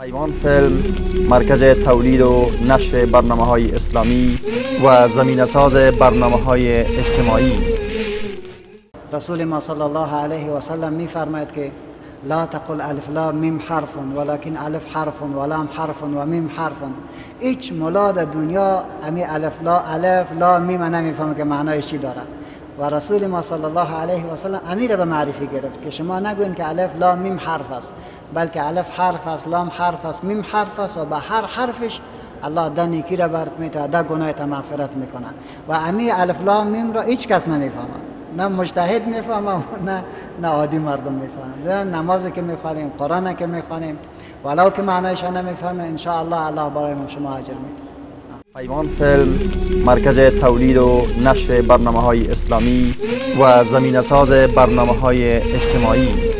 پیمان فیلم مرکز تولید و نشر برنامه های اسلامی و زمینه ساز برنامه های اجتماعی. رسول ما صلی الله علیه و سلم می فرماید که لا تقل الف لام میم حرف ولكن الف حرف و لام حرف و میم حرف هیچ ملا در دنیا امی الف لا الف لا میم نمی‌فهمه که معنایش چی داره. و رسول ما صلی الله علیه و سلم امیر به معرفی گرفت که شما نگوین که الف لام میم حرف است بلکه الف حرف است لام حرف است میم حرف است و به هر حرفش الله ده نیکی را برات میته ده گناه تا می‌کنه و امی الف لام میم را هیچ کس نمی‌فهمه نه مجتهد می‌فهمه نه نه عادی مردم می‌فهمه نمازی که می‌خوانیم قرآن که می‌خوانیم ولو که معنایش نمی‌فهمه ان شاء الله الله برای شما اجر میده. پیمان فیلم مرکز تولید و نشر برنامه های اسلامی و زمین ساز برنامه های اجتماعی.